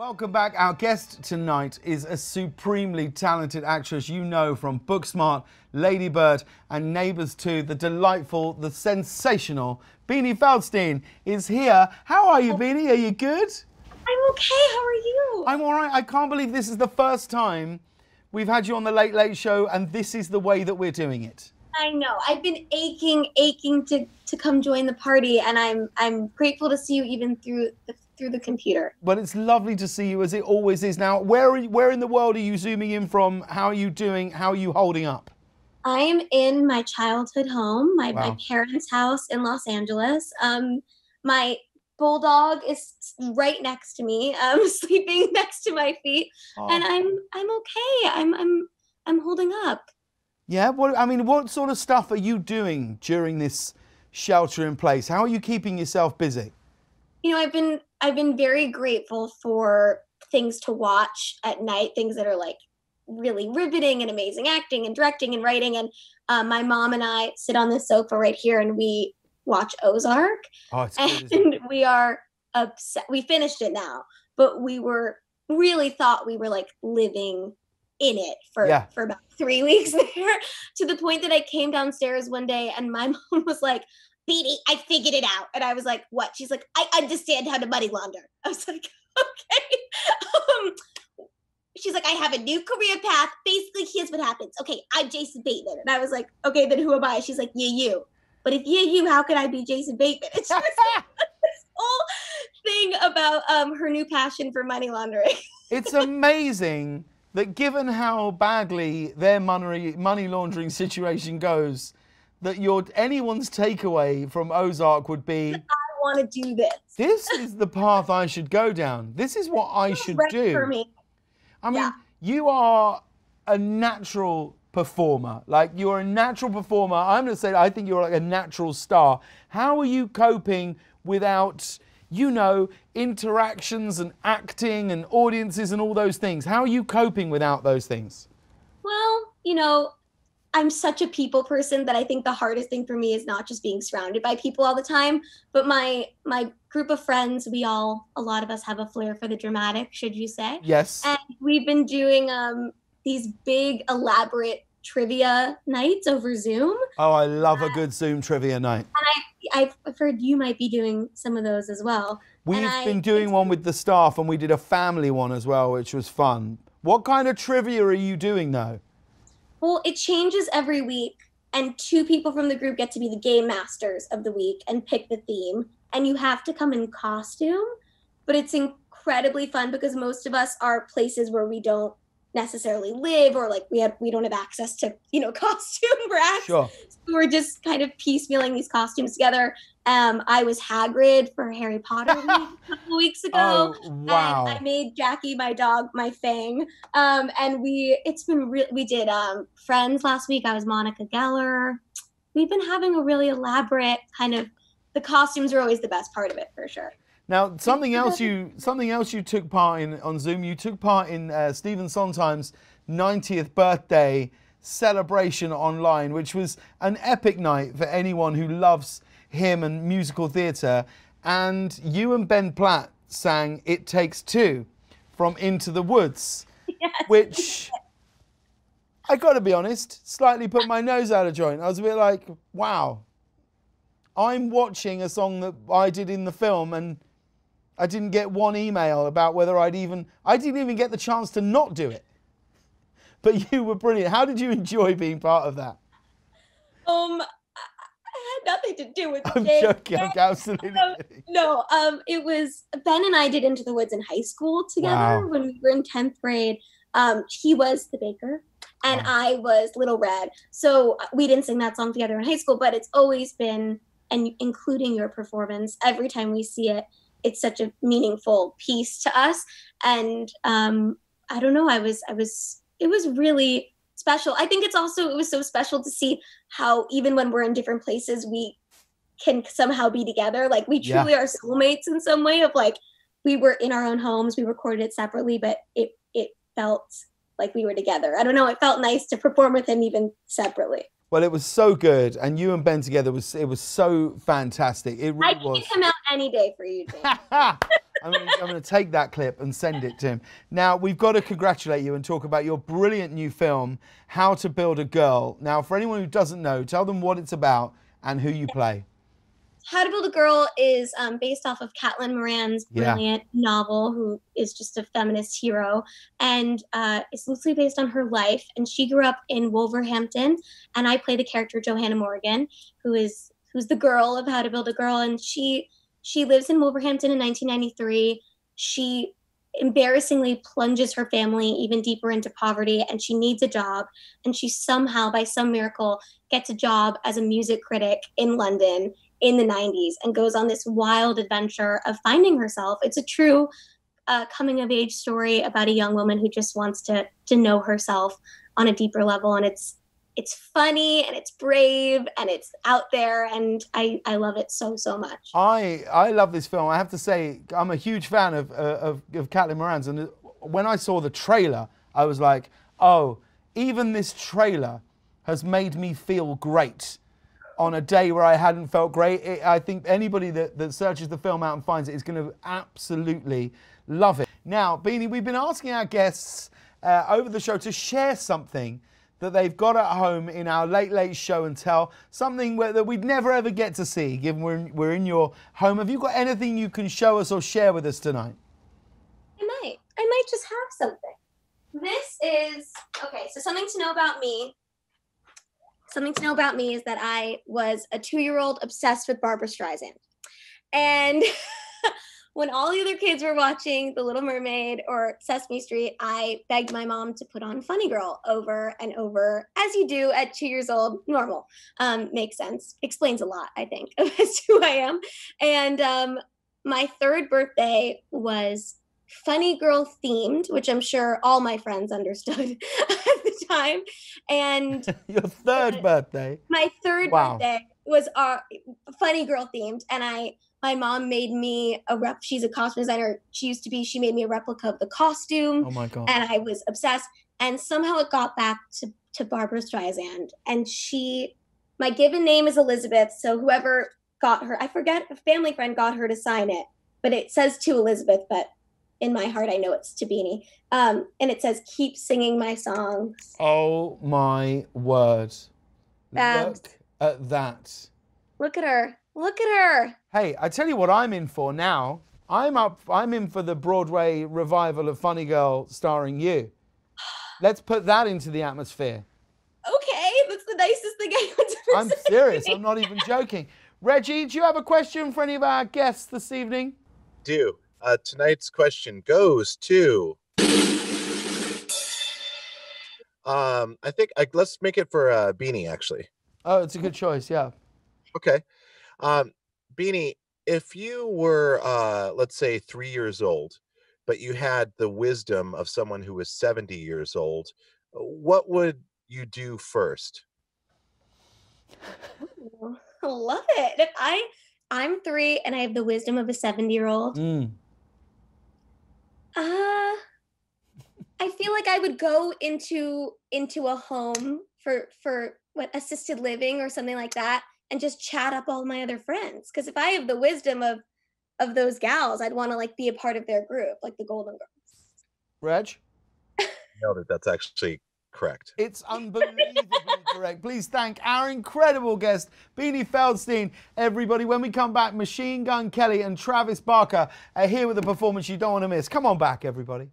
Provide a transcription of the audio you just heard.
Welcome back. Our guest tonight is a supremely talented actress you know from Booksmart, Lady Bird, and Neighbours 2. The delightful, the sensational Beanie Feldstein is here. How are you, Beanie? Are you good? I'm okay. How are you? I'm all right. I can't believe this is the first time we've had you on the Late Late Show, and this is the way that we're doing it. I know. I've been aching, aching to, to come join the party, and I'm I'm grateful to see you even through the through the computer. But it's lovely to see you as it always is. Now, where are you, where in the world are you zooming in from? How are you doing? How are you holding up? I'm in my childhood home, my, Wow. my parents' house in Los Angeles. Um, my bulldog is right next to me, um, sleeping next to my feet, Oh. and I'm I'm okay. I'm I'm I'm holding up. Yeah, what I mean, what sort of stuff are you doing during this shelter in place? How are you keeping yourself busy? you know i've been i've been very grateful for things to watch at night things that are like really riveting and amazing acting and directing and writing and um, my mom and i sit on the sofa right here and we watch ozark Oh, it's good. isn't and we are upset we finished it now but we were really thought we were like living in it for Yeah. for about three weeks there to the point that i came downstairs one day and my mom was like Beanie, I figured it out. And I was like, what? She's like, I understand how to money launder. I was like, okay. Um, she's like, I have a new career path. Basically, here's what happens. Okay, I'm Jason Bateman. And I was like, okay, then who am I? She's like, yeah, you. But if you, you, how could I be Jason Bateman? And she was like, this whole thing about um, her new passion for money laundering. it's amazing that given how badly their money money laundering situation goes, that your anyone's takeaway from Ozark would be I want to do this. this is the path I should go down. This is what I should do. For me. I mean, Yeah. you are a natural performer. Like you're a natural performer. I'm going to say I think you're like a natural star. How are you coping without, you know, interactions and acting and audiences and all those things? How are you coping without those things? Well, you know, I'm such a people person that I think the hardest thing for me is not just being surrounded by people all the time, but my my group of friends, we all a lot of us have a flair for the dramatic, should you say. Yes. And we've been doing um these big elaborate trivia nights over Zoom. Oh, I love a good Zoom trivia night. I've I've heard you might be doing some of those as well. We've I- been doing one with the staff and we did a family one as well, which was fun. What kind of trivia are you doing though? Well, it changes every week, and two people from the group get to be the game masters of the week and pick the theme. And you have to come in costume, but it's incredibly fun because most of us are places where we don't necessarily live or like we have we don't have access to you know costume racks Sure. so we're just kind of piecemealing these costumes together um i was hagrid for harry potter a couple weeks ago Oh, wow. and I made Jackie, my dog, my fang. Um, and we, it's been real. We did um, Friends last week. I was Monica Geller. We've been having a really elaborate kind of. The costumes are always the best part of it for sure. Now, something else you something else you took part in on Zoom. You took part in uh, Stephen Sondheim's 90th birthday celebration online, which was an epic night for anyone who loves him and musical theatre. And you and Ben Platt sang "It Takes Two from Into the Woods, which I got to be honest, slightly put my nose out of joint. I was a bit like, wow. I'm watching a song that I did in the film and I didn't get one email about whether I'd even I didn't even get the chance to not do it. But you were brilliant. How did you enjoy being part of that? Um, I had nothing to do with I'm Jake. joking. I'm absolutely Um. No, um, it was Ben and I did Into the Woods in high school together Wow. when we were in tenth grade. Um, he was the baker, and Wow. I was Little Red. So uh, we didn't sing that song together in high school, but it's always been, and including your performance, every time we see it, it's such a meaningful piece to us. And um, I don't know, I was, I was, it was really special. I think it's also it was so special to see how even when we're in different places, we can somehow be together. Like we Yeah. truly are soulmates in some way. Of like we were in our own homes, we recorded it separately, but it it felt like we were together. I don't know. It felt nice to perform with him even separately. Well, it was so good, and you and Ben together was it was so fantastic. It I really can was. come out any day for you. I'm going to take that clip and send it to him. Now, we've got to congratulate you and talk about your brilliant new film, How to Build a Girl. Now, for anyone who doesn't know, tell them what it's about and who you play. How to Build a Girl is um, based off of Caitlin Moran's Yeah. brilliant novel, who is just a feminist hero, and uh, it's loosely based on her life. And she grew up in Wolverhampton, and I play the character Johanna Morrigan, who is who's the girl of How to Build a Girl, and she she lives in Wolverhampton in 1993. She embarrassingly plunges her family even deeper into poverty, and she needs a job. And she somehow, by some miracle, gets a job as a music critic in London in the 90s and goes on this wild adventure of finding herself. It's a true uh, coming of age story about a young woman who just wants to to know herself on a deeper level, and it's it's funny and it's brave and it's out there, and I I love it so so much. I I love this film. I have to say, I'm a huge fan of uh, of, of Caitlin Moran's, and when I saw the trailer, I was like, oh, even this trailer has made me feel great on a day where I hadn't felt great. It, I think anybody that, that searches the film out and finds it is going to absolutely love it. Now, Beanie, we've been asking our guests uh, over the show to share something that they've got at home in our late late show and tell something where, that we'd never ever get to see given we're in, we're in your home have you got anything you can show us or share with us tonight I might. I might just have something. This is okay. So something to know about me. Something to know about me is that I was a two-year-old obsessed with Barbra Streisand, and when all the other kids were watching The Little Mermaid or Sesame Street, I begged my mom to put on Funny Girl over and over, as you do at two years old. Normal, um, makes sense. Explains a lot, I think, as to who I am. And um, my third birthday was funny girl themed, which I'm sure all my friends understood time. And your third birthday my third Wow. birthday was uh, funny girl themed, and I my mom made me a rep. She's a costume designer. She used to be. She made me a replica of the costume, oh my god and I was obsessed. And somehow it got back to to Barbra Streisand, and she. My given name is Elizabeth, so whoever got her, I forget, a family friend got her to sign it, but it says to Elizabeth, but in my heart I know it's to Beanie. Um, and it says, "Keep singing my songs." oh my word Babs. look at that Look at her. Look at her. Hey, I tell you what I'm in for now. I'm up. I'm in for the Broadway revival of Funny Girl starring you. Let's put that into the atmosphere. Okay, that's the nicest thing anyone's ever I'm said serious. I'm not even joking. Reggie, do you have a question for any of our guests this evening? do. Uh, tonight's question goes to. Um, I think I, let's make it for uh, Beanie. Actually, Oh, it's a good choice. Yeah. okay. Um, Beanie, if you were, uh, let's say, three years old, but you had the wisdom of someone who was seventy years old, what would you do first? Ooh, I love it. If I I'm three and I have the wisdom of a 70 year old. Mm. Uh I feel like I would go into into a home for for what assisted living or something like that and just chat up all my other friends. Because if I have the wisdom of of those gals, I'd want to like be a part of their group, like the Golden Girls. Reg? Know that that's actually correct. It's unbelievably correct. Please thank our incredible guest, Beanie Feldstein. Everybody, when we come back, Machine Gun Kelly and Travis Barker are here with a performance you don't want to miss. Come on back, everybody.